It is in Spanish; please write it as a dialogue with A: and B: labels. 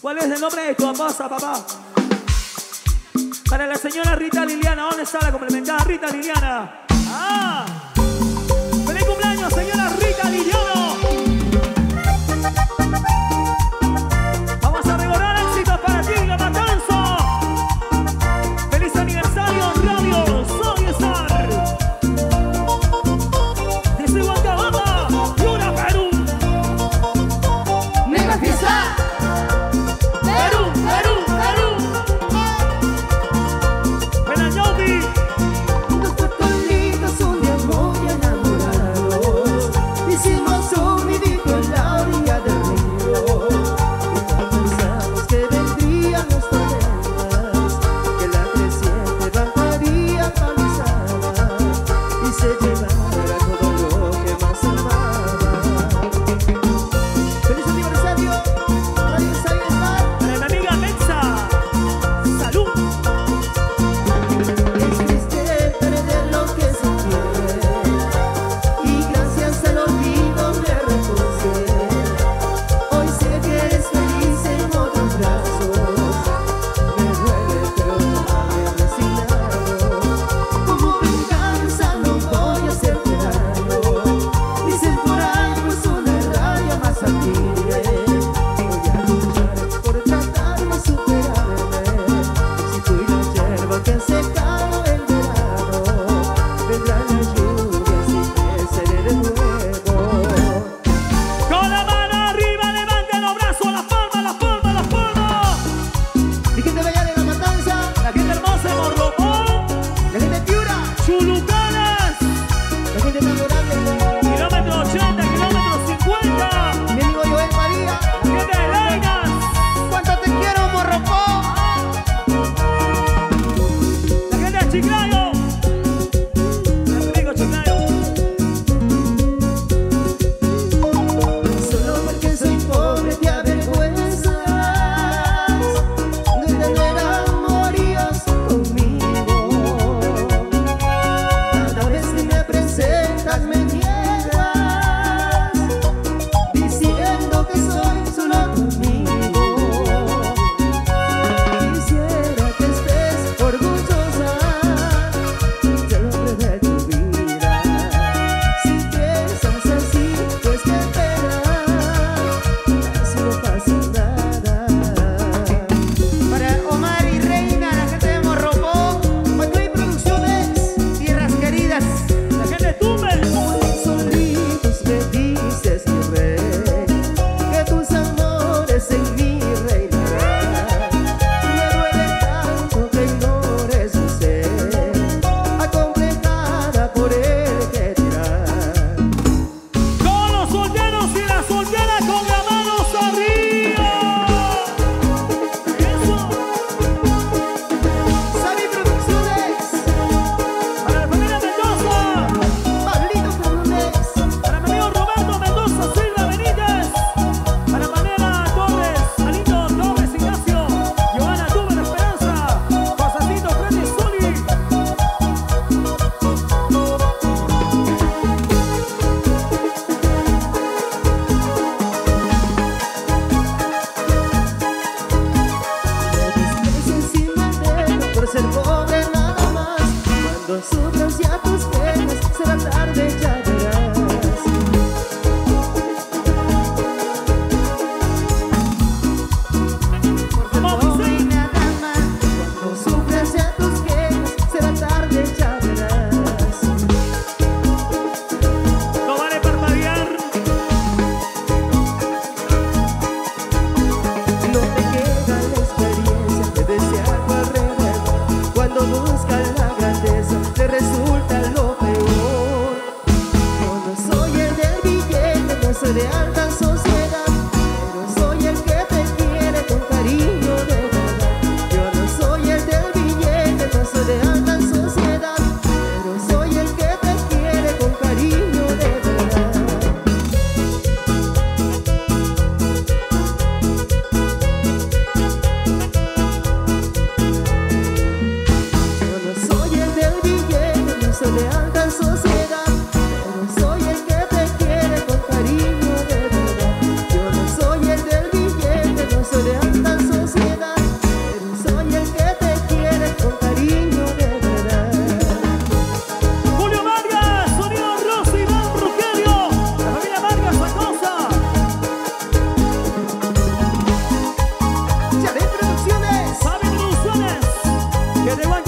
A: ¿Cuál es el nombre de tu esposa, papá? Para la señora Rita Liliana, ¿dónde está la complementada Rita Liliana? ¡Ah! ¡Feliz cumpleaños, señora!
B: Chicago. ser pobre nada más. Cuando
A: sufre
B: Que